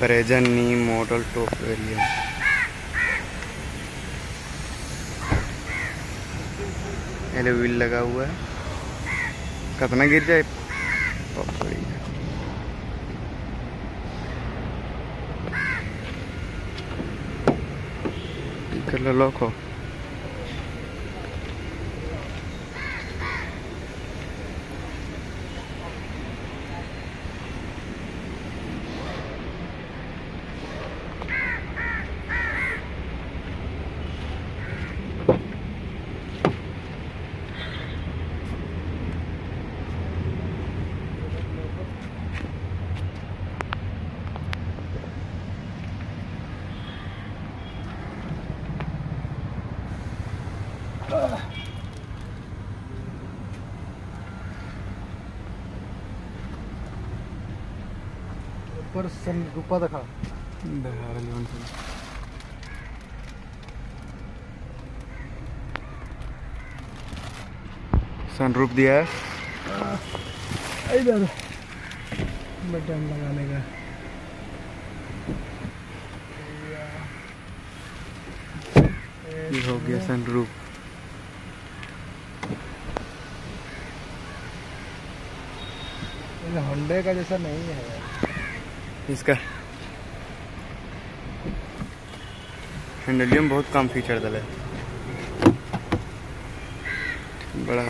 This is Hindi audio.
ब्रेजन नी model top variant alloy wheel लगा हुआ है। कितना गिर जाए? लो लॉक हो। ऊपर सन रूपा दिखा। सनरूफ दिया है। इधर। बटन लगाने का हो गया सनरूफ। होंडे का जैसा नहीं है। इसका हैंडलियम बहुत कम फीचर दल है। बड़ा